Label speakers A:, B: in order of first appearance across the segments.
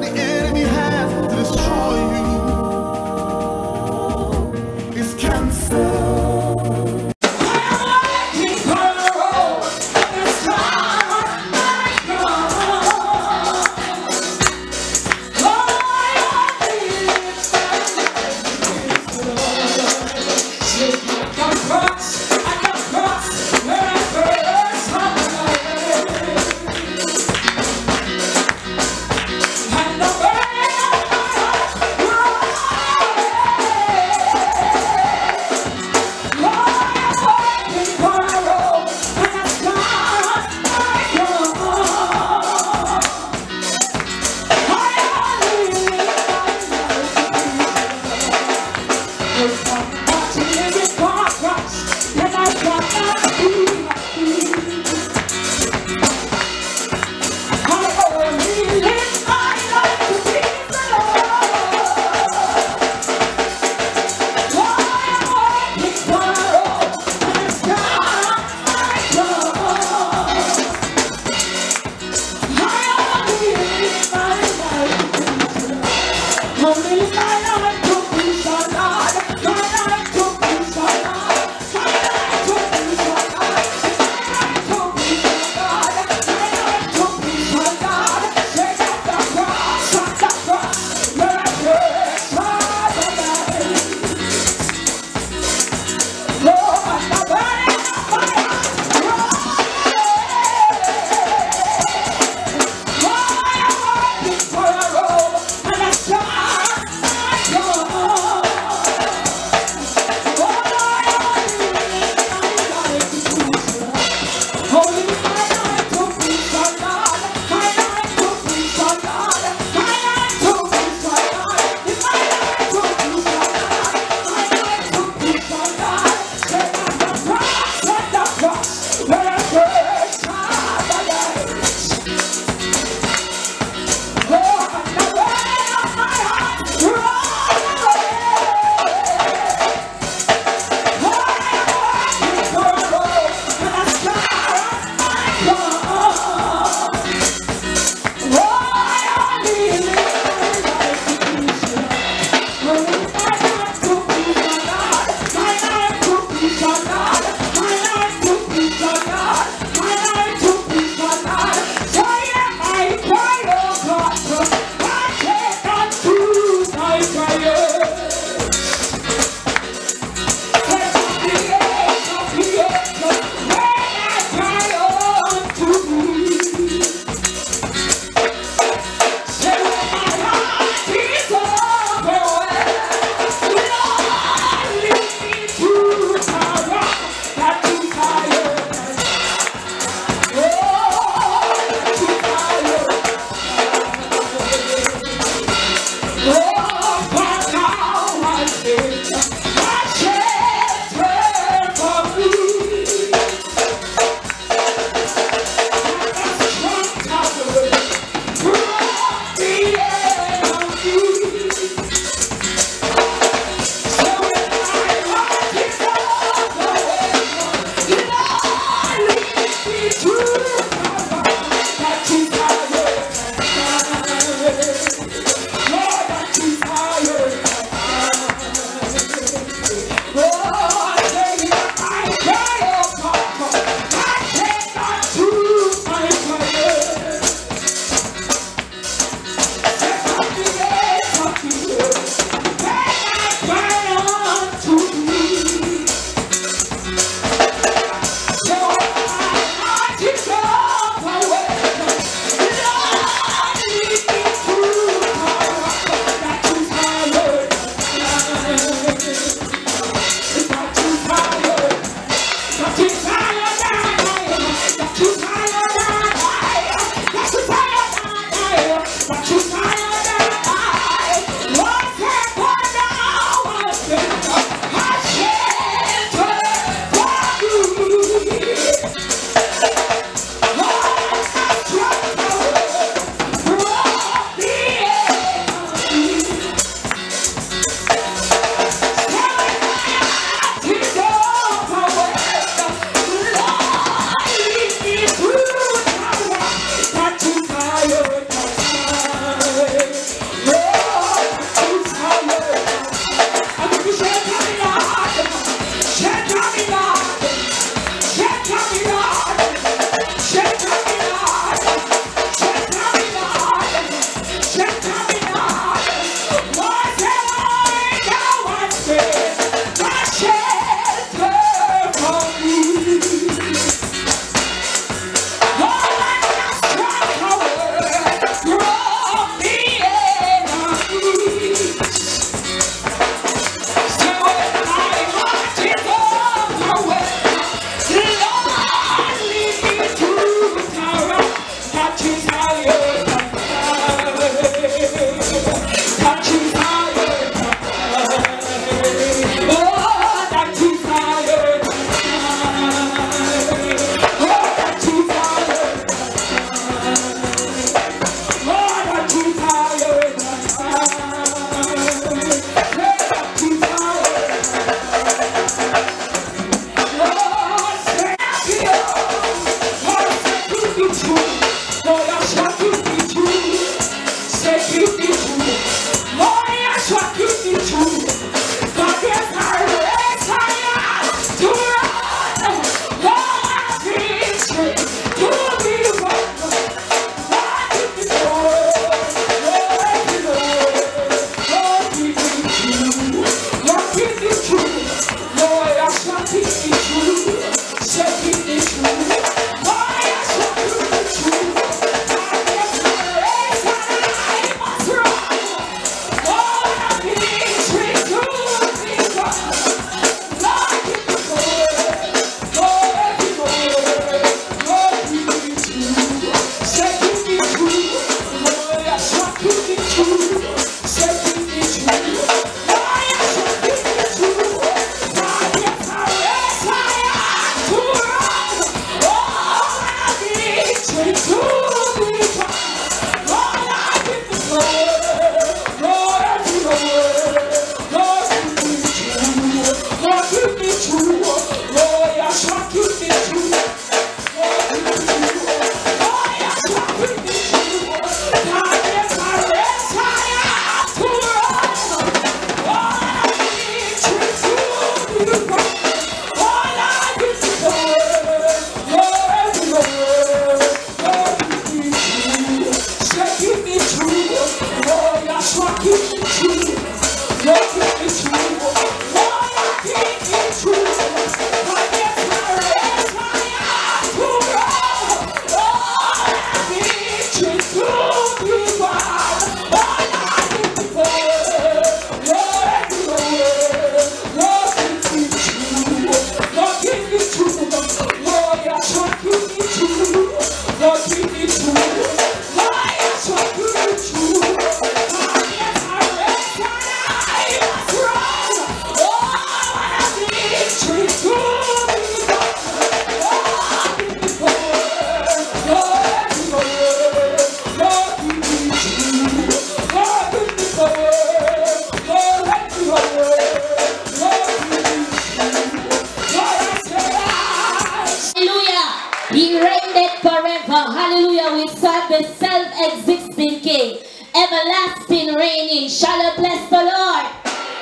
A: the enemy has
B: King, everlasting reigning. Shall I bless the Lord?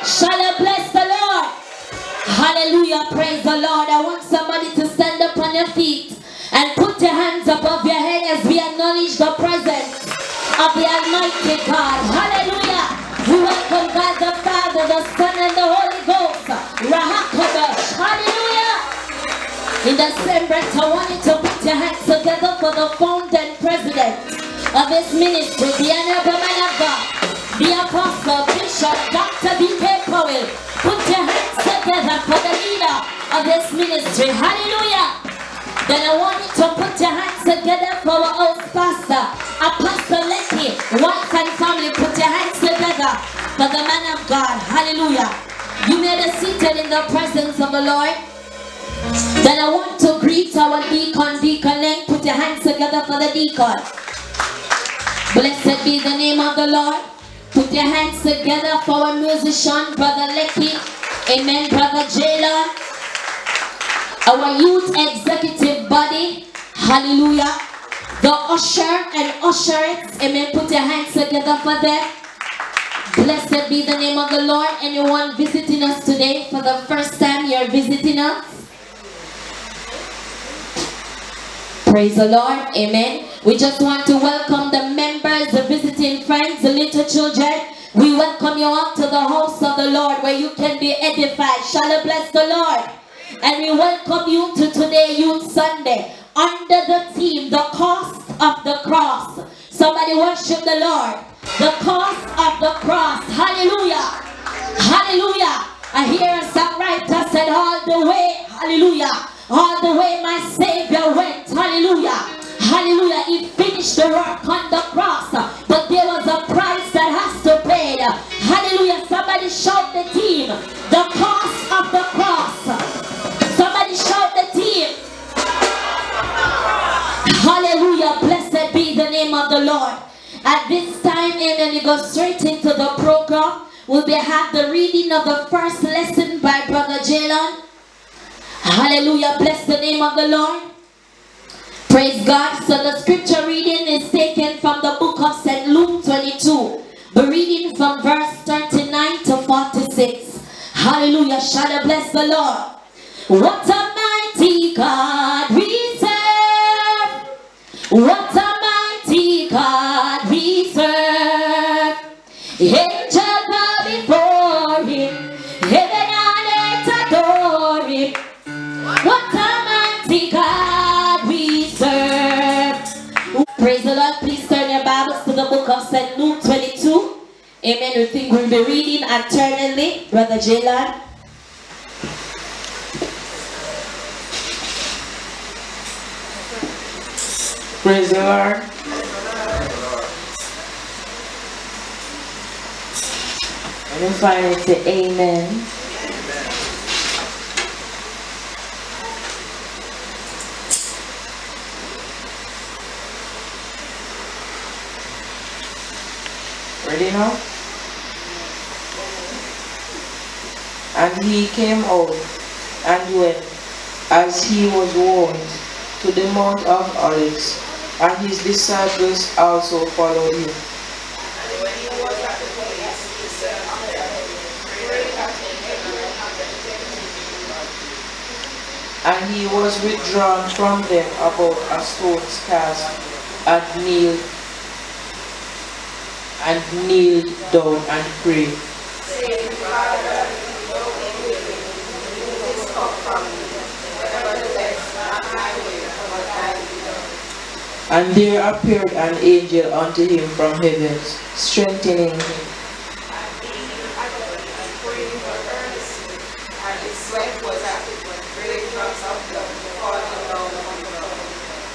B: Shall I bless the Lord? Hallelujah, praise the Lord. I want somebody to stand up on your feet and put your hands above your head as we acknowledge the presence of the Almighty God. Hallelujah. We welcome God the Father, the Son, and the Holy Ghost. Ruach HaKodesh. Hallelujah. In the same breath, I want you to put your hands together for the founder and president of this ministry, the Honorable Man of God, the Apostle, Bishop, Dr. D.K. Powell. Put your hands together for the leader of this ministry. Hallelujah. Then I want you to put your hands together for our old pastor, Apostle Letty, wife and family. Put your hands together for the man of God. Hallelujah. You may be seated in the presence of the Lord. Then I want to greet our deacon, deacon Len. Put your hands together for the deacon. Blessed be the name of the Lord. Put your hands together for our musician, Brother Lecky. Amen, Brother Jalen. Our youth executive body. Hallelujah. The usher and usherettes. Amen. Put your hands together for them. Blessed be the name of the Lord. Anyone visiting us today for the first time you're visiting us? Praise the Lord. Amen. We just want to welcome the members, the visiting friends, the little children. We welcome you all to the house of the Lord where you can be edified. Shall I bless the Lord? And we welcome you to today Youth Sunday under the theme, the cost of the cross. Somebody worship the Lord. The cost of the cross. Hallelujah. Hallelujah. I hear a songwriter said all the way. Hallelujah. All the way my Savior went. Hallelujah. Hallelujah. He finished the work on the cross. But there was a price that has to pay. Hallelujah. Somebody shout the team. The cost of the cross. Somebody shout the team. Hallelujah. Blessed be the name of the Lord. At this time, amen, we go straight into the program. We'll be have the reading of the first lesson by Brother Jalen. Hallelujah. Bless the name of the Lord. Praise God. So the scripture reading is taken from the book of St. Luke 22. The reading from verse 39 to 46. Hallelujah. Shall I bless the Lord? What a mighty God we serve. What a Amen. We think we'll be reading alternately. Brother Jalen.
C: Praise the Lord. And then finally say amen. Ready now? And he came out and went as he was warned to the Mount of Olives, and his disciples also followed him. And he was withdrawn from them about a stone's cast, and kneeled and kneeled down and prayed. And there appeared an angel unto him from heaven, strengthening him.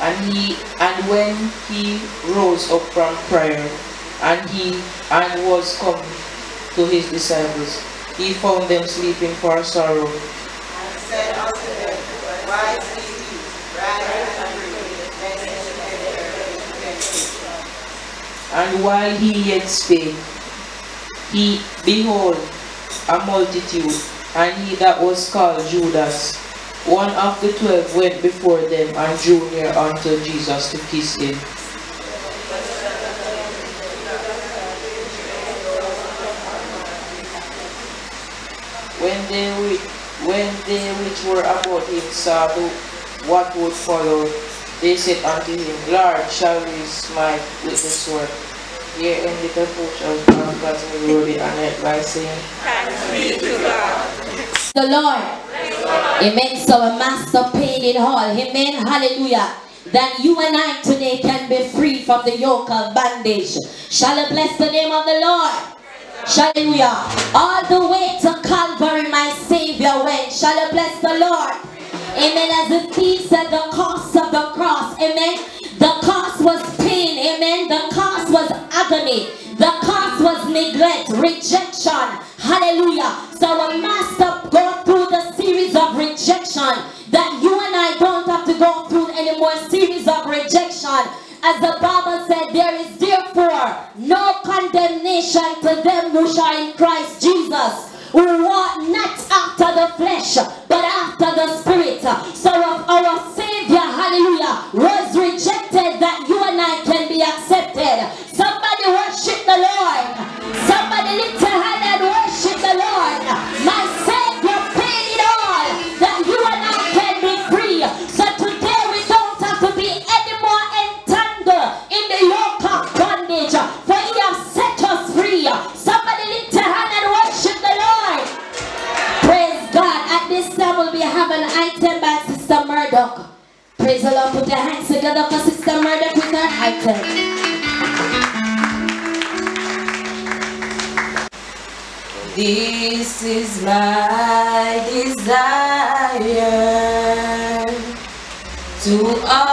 C: And he and when he rose up from prayer, and he and was come to his disciples, he found them sleeping for sorrow. And while he yet spake, he, behold, a multitude, and he that was called Judas, one of the twelve, went before them and drew near unto Jesus to kiss him. When they, when they which were about him saw what would follow, they said unto him, Lord, shall we smite with the sword? Here ended the portion of God's melody and it by saying,
B: the Lord. Amen. So a master paid it all. Amen. Hallelujah. That you and I today can be free from the yoke of bondage. Shall I bless the name of the Lord? Hallelujah. All the way to Calvary, my Savior went. Shall I bless the Lord? Amen. As the thief said, the cost of the cross. Amen. The cost was pain. Amen. The cost was agony. The cost was neglect, rejection. Hallelujah. So a master go through the series of rejection that you and I don't have to go through any more series of rejection. As the Bible said, there is therefore no condemnation to them who are in Christ Jesus who walk not after the flesh, together for Sister Murdoch with her item.
D: This is my desire to honor